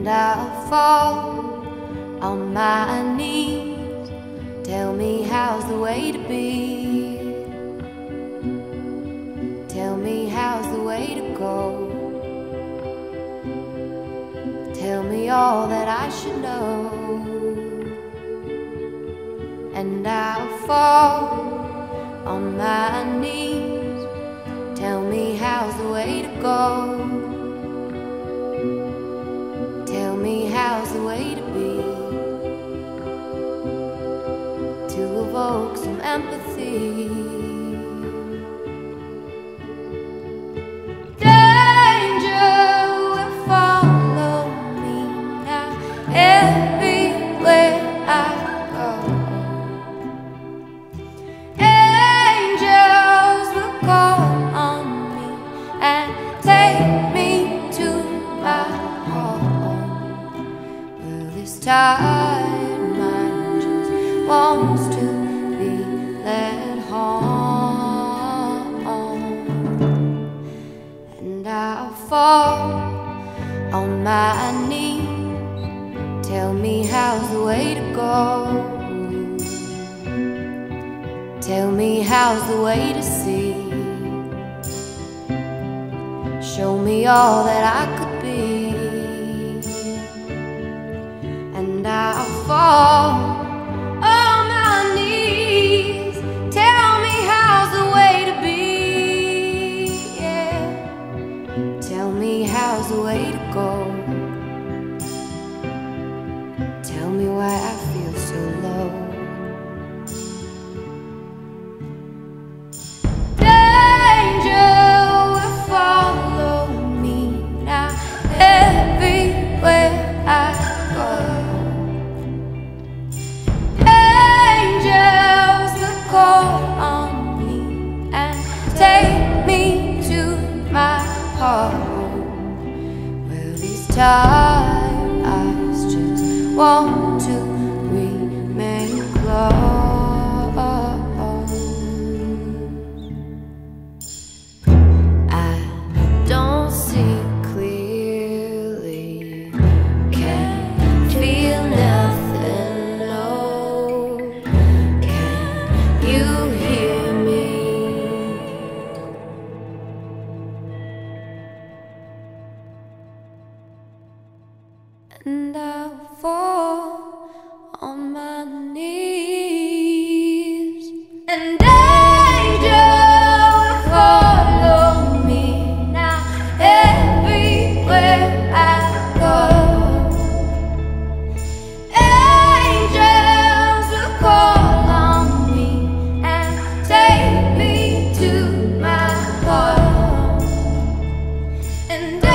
and I'll fall on my knees. Tell me how's the way to be. Tell me how's the way to go. Tell me all that I should know. And I'll fall on my knees. Tell me how's the way to go. Empathy. Danger me how's the way to see. Show me all that I could be. And I'll fall home. Well, these tired eyes just want to remain closed. And